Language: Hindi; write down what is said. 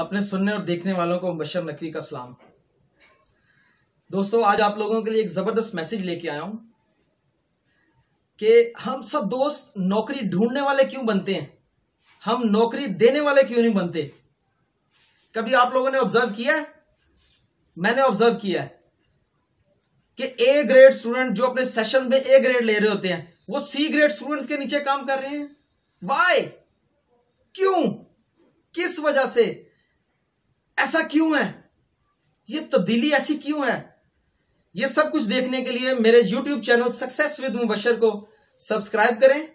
अपने सुनने और देखने वालों को बशर नकवी का सलाम। दोस्तों, आज आप लोगों के लिए एक ज़बरदस्त मैसेज लेके आया हूँ कि हम सब दोस्त नौकरी ढूँढने वाले क्यों बनते हैं? हम नौकरी देने वाले क्यों नहीं बनते? कभी आप लोगों ने ऑब्ज़र्व किया है? मैंने ऑब्ज़र्व किया है कि ए ग्रेड स्टूडेंट जो अपने सेशन में ए ग्रेड ले रहे होते हैं, वो सी ग्रेड स्टूडेंट्स के नीचे काम कर रहे हैं। वाई क्यों? किस वजह से? ऐसा क्यों है? ये तब्दीली ऐसी क्यों है? ये सब कुछ देखने के लिए मेरे YouTube channel success with Mubashar को सब्सक्राइब करें।